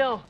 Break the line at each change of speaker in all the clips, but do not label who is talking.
Keep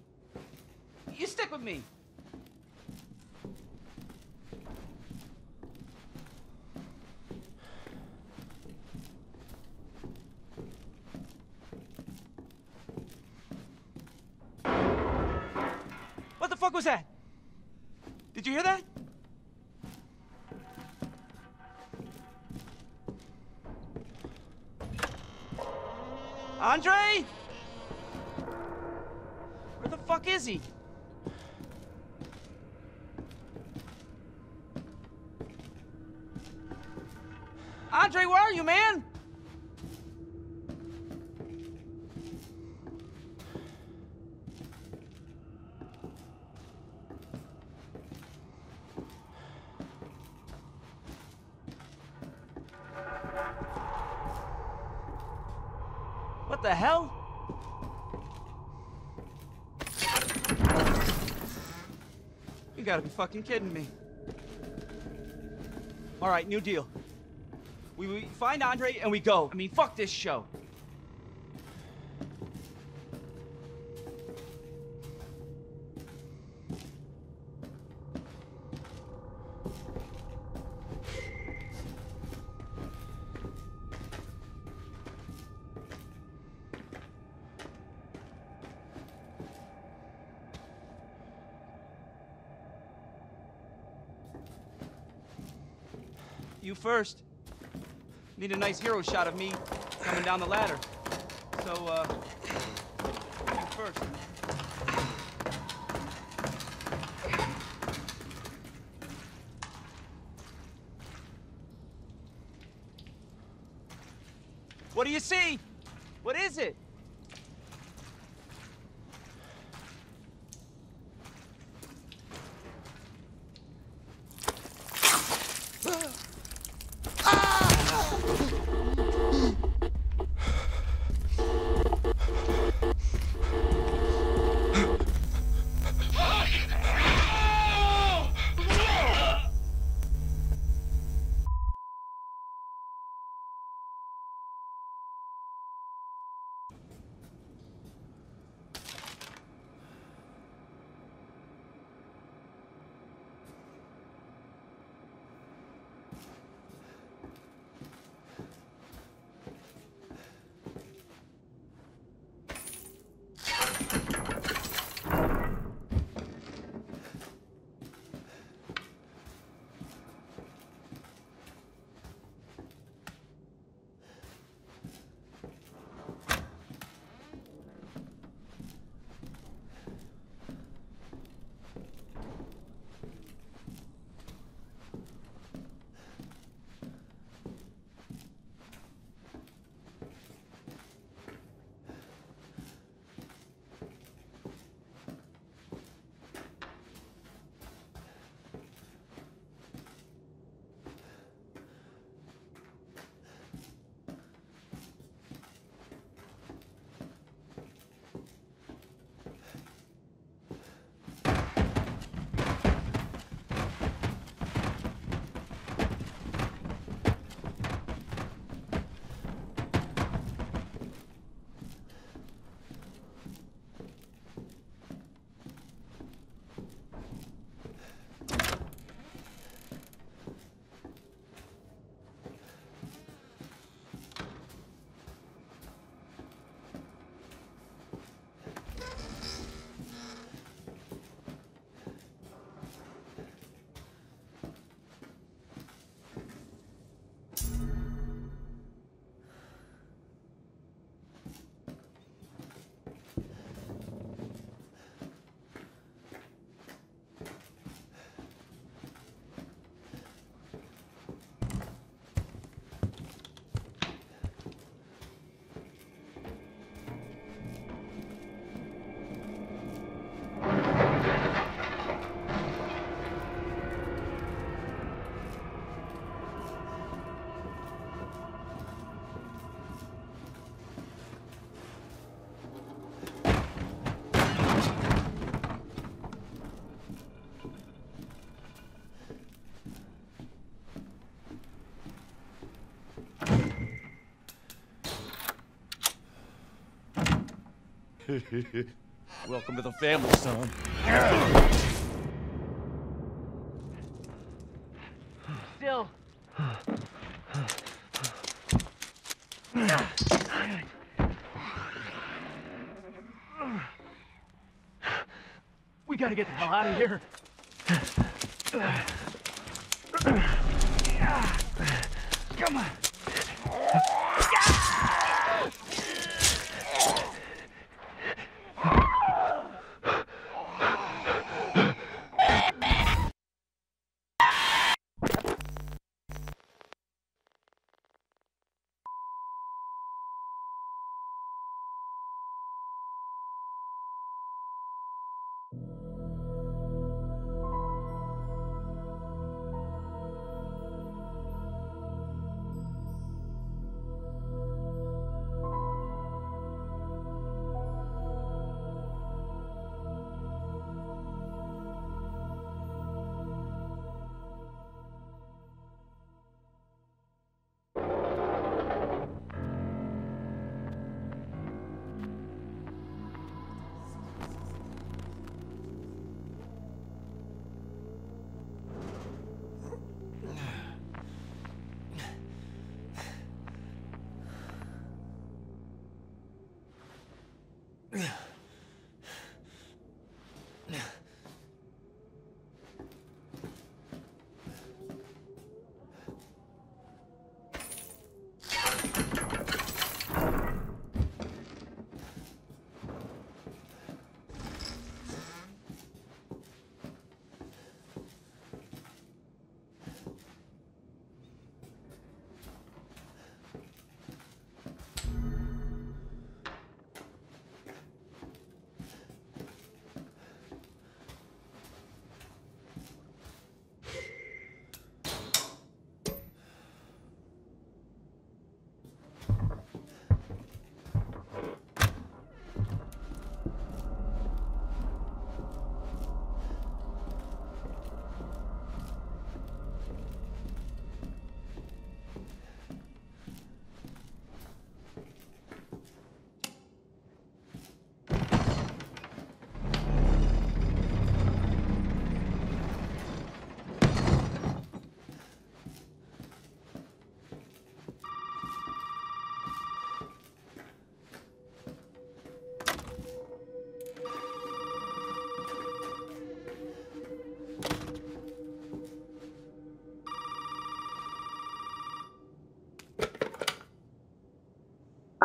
you stick with me. What the fuck was that? Did you hear that? Andre? Where the fuck is he? You, man? What the hell? You gotta be fucking kidding me. All right, new deal. We, we find Andre and we go. I mean, fuck this show. You first. Need a nice hero shot of me coming down the ladder. So, uh, you first. What do you see? What is it?
Welcome to the family, son.
Still. We gotta get the hell out of here. Come on.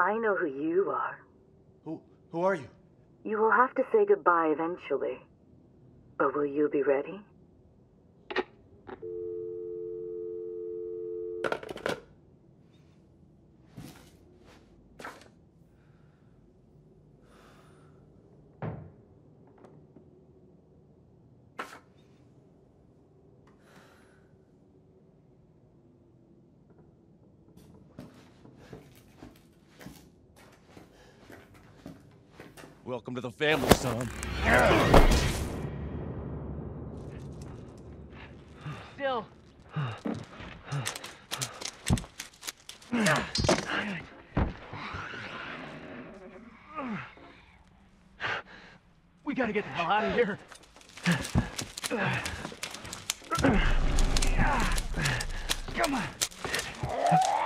I know who you are.
Who who are you?
You will have to say goodbye eventually. But will you be ready?
Welcome to the family, son.
Still. We gotta get the hell out of here. Come on.